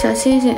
小星星。